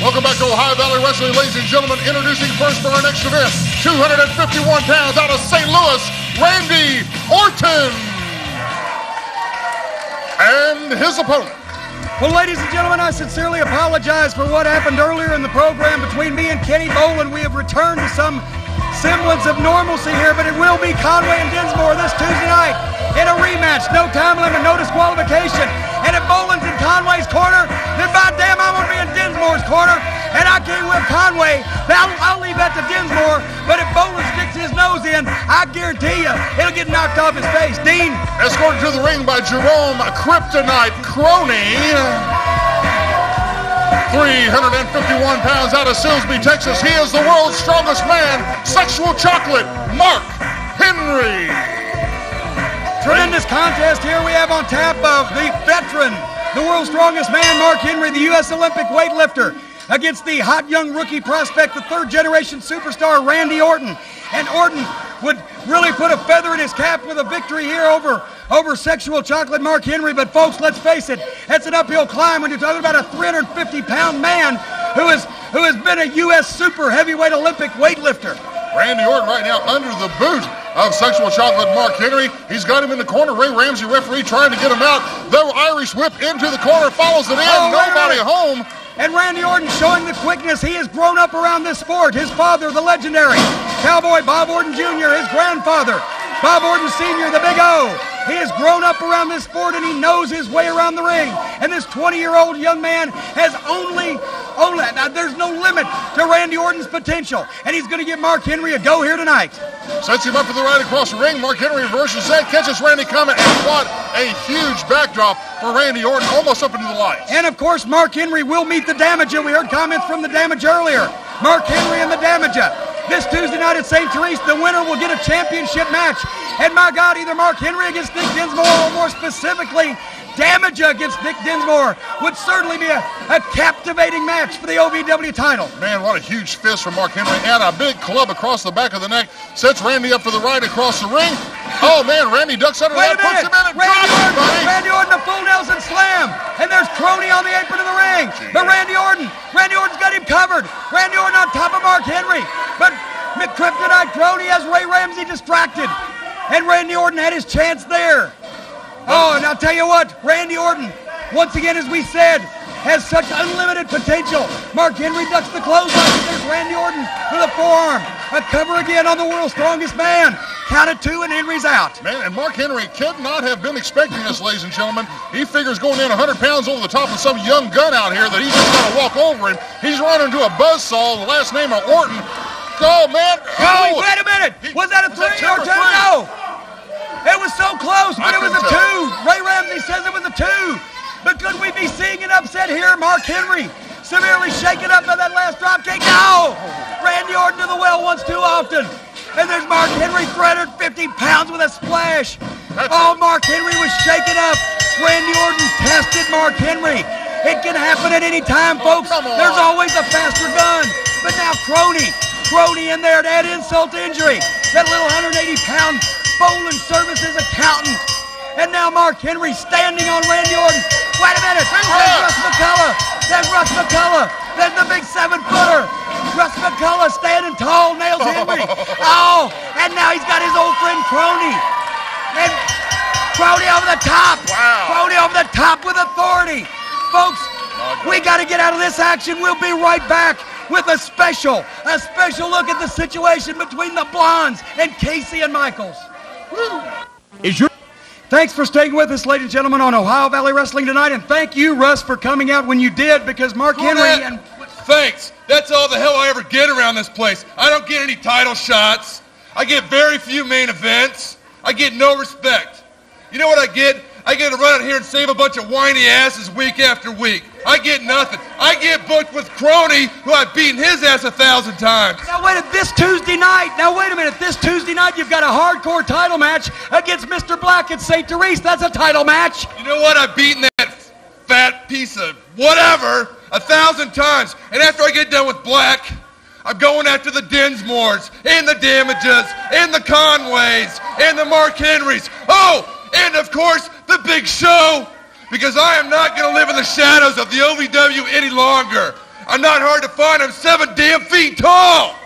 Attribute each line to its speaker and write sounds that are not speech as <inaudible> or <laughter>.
Speaker 1: Welcome back to Ohio Valley Wrestling, ladies and gentlemen. Introducing first for our next event, 251 pounds out of St. Louis, Randy Orton. And his opponent.
Speaker 2: Well, ladies and gentlemen, I sincerely apologize for what happened earlier in the program between me and Kenny Bolin. We have returned to some semblance of normalcy here, but it will be Conway and Dinsmore this Tuesday night in a rematch. No time limit, no disqualification. And if Bolin's in Conway's corner, then by corner. And I can't whip Conway. I'll, I'll leave that to Dinsmore. But if Bolin sticks his nose in, I guarantee you, it'll get knocked off his face. Dean.
Speaker 1: Escorted to the ring by Jerome Kryptonite Crony. 351 pounds out of Silsbee, Texas. He is the world's strongest man, sexual chocolate, Mark Henry.
Speaker 2: Tremendous contest here we have on tap of the veteran, the world's strongest man, Mark Henry, the U.S. Olympic weightlifter, against the hot young rookie prospect, the third generation superstar, Randy Orton. And Orton would really put a feather in his cap with a victory here over over sexual chocolate Mark Henry. But folks, let's face it, that's an uphill climb when you're talking about a 350 pound man who is who has been a U.S. super heavyweight Olympic weightlifter.
Speaker 1: Randy Orton right now under the boot of sexual chocolate Mark Henry. He's got him in the corner. Ray Ramsey referee trying to get him out. The Irish whip into the corner follows it in.
Speaker 2: Oh,
Speaker 1: Nobody home.
Speaker 2: And Randy Orton showing the quickness. He has grown up around this sport. His father, the legendary Cowboy Bob Orton Jr., his grandfather, Bob Orton Sr., the Big O. He has grown up around this sport and he knows his way around the ring. And this 20-year-old young man has only, only, now, there's no limit to Randy Orton's potential. And he's going to give Mark Henry a go here tonight.
Speaker 1: Sets him up for the right across the ring. Mark Henry reverses that, catches Randy coming, and what a huge backdrop for Randy Orton, almost up into the lights.
Speaker 2: And of course, Mark Henry will meet the Damaja. We heard comments from the Damage earlier. Mark Henry and the Damaja. This Tuesday night at St. Therese, the winner will get a championship match. And my God, either Mark Henry against Nick Dinsmore, or more specifically, Damaja against Nick Dinsmore would certainly be a, a captivating match for the OVW title.
Speaker 1: Man, what a huge fist from Mark Henry. And a big club across the back of the neck. Sets Randy up for the right across the ring. Oh, man, Randy ducks under
Speaker 2: Wait
Speaker 1: that, puts him in and
Speaker 2: Randy
Speaker 1: drops
Speaker 2: Orton,
Speaker 1: buddy.
Speaker 2: Randy Orton, a full Nelson slam. And there's Crony on the apron of the ring. But Randy Orton, Randy Orton's got him covered. Randy Orton on top of Mark Henry. But McKryptonite Crony has Ray Ramsey distracted. And Randy Orton had his chance there. Oh, and I'll tell you what, Randy Orton, once again, as we said, has such unlimited potential. Mark Henry ducks the clothesline. There's Randy Orton with a forearm. A cover again on the world's strongest man. Count two, and Henry's out.
Speaker 1: Man, and Mark Henry could not have been expecting this, ladies and gentlemen. He figures going in 100 pounds over the top of some young gun out here that he's just going to walk over him. He's running into a buzzsaw, the last name of Orton. Oh, man.
Speaker 2: Oh, wait, wait a minute. Was that a three or two? No. It was so close, but it was a two. Ray Ramsey says it was a two. But could we be seeing an upset here? Mark Henry severely shaken up by that last drop kick. No! Randy Orton to the well once too often. And there's Mark Henry, 350 pounds with a splash. Oh. Mark Henry was shaken up. Randy Orton tested Mark Henry. It can happen at any time, folks.
Speaker 1: come on.
Speaker 2: There's always a faster gun. But now Crony, Crony in there to add insult to injury. That little 180-pound Bolin Services accountant. And now Mark Henry standing on Randy Orton. Wait a minute. There's Russ McCullough. There's Russ McCullough. There's the big seven-footer. Russ McCullough standing tall, nails Henry. <laughs> Oh, and now he's got his old friend Crony. And Crony over the top.
Speaker 1: Wow.
Speaker 2: Crony over the top with authority. Folks, we got to get out of this action. We'll be right back with a special, a special look at the situation between the Blondes and Casey and Michaels.
Speaker 3: Is your
Speaker 2: Thanks for staying with us, ladies and gentlemen, on Ohio Valley Wrestling tonight. And thank you, Russ, for coming out when you did because Mark Henry
Speaker 4: that?
Speaker 2: and
Speaker 4: Thanks. That's all the hell I ever get around this place. I don't get any title shots. I get very few main events. I get no respect. You know what I get? I get to run out here and save a bunch of whiny asses week after week. I get nothing. I get booked with Crony, who I've beaten his ass a thousand times.
Speaker 2: Now wait a this Tuesday night. Now wait a minute. This Tuesday night you've got a hardcore title match against Mr. Black at St. Therese. That's a title match.
Speaker 4: You know what? I've beaten that fat piece of whatever a thousand times. And after I get done with Black, I'm going after the Dinsmores, and the Damages, and the Conways, and the Mark Henrys. Oh, and of course, the big show. Because I am not going to live in the shadows of the OVW any longer. I'm not hard to find. I'm seven damn feet tall.